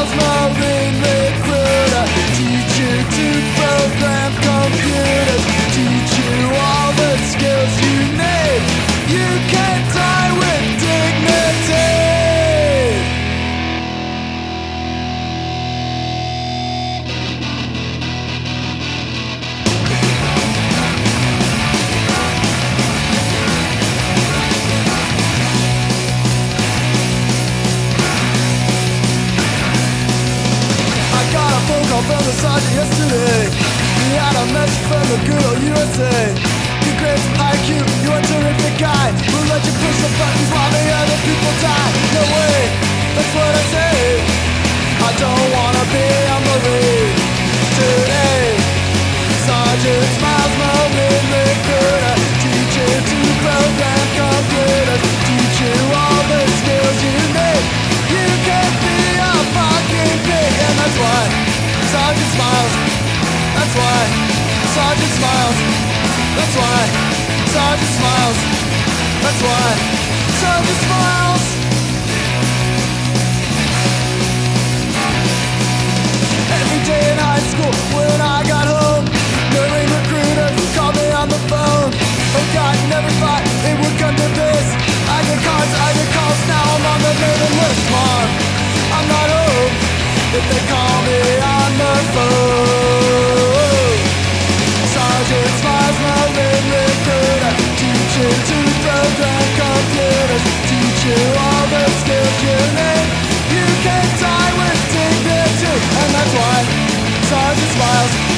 Smiles, Marine the sergeant yesterday. We had a message from the good old USA. Sergeant Smiles. That's why Sergeant Smiles. That's why Sergeant Smiles. Every day in high school when I got home, Marine recruiters called me on the phone. Oh God, never thought it would come to this. I get cards, I get calls, now I'm on the mailing list. Mom, I'm not home if they call me on Smiles.